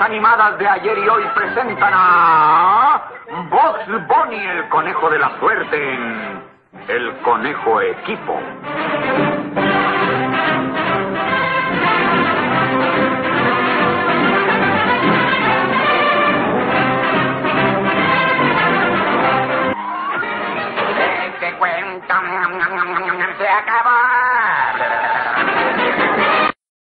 animadas de ayer y hoy presentan a Box Bunny, el conejo de la suerte en El Conejo Equipo. Se acabó.